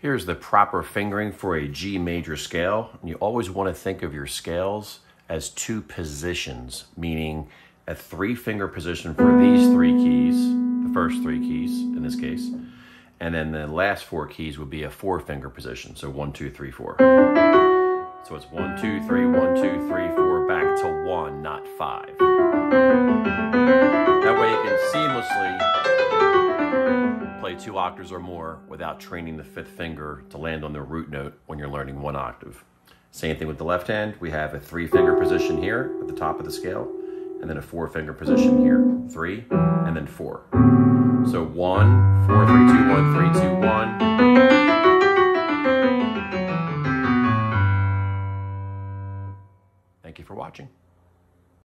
Here's the proper fingering for a G major scale. And you always want to think of your scales as two positions, meaning a three finger position for these three keys, the first three keys in this case, and then the last four keys would be a four finger position. So one, two, three, four. So it's one, two, three, one, two, three, four, back to one, not five. That way you can seamlessly two octaves or more without training the fifth finger to land on the root note when you're learning one octave. Same thing with the left hand. We have a three finger position here at the top of the scale, and then a four finger position here. Three, and then four. So one, four, three, two, one, three, two, one. Thank you for watching.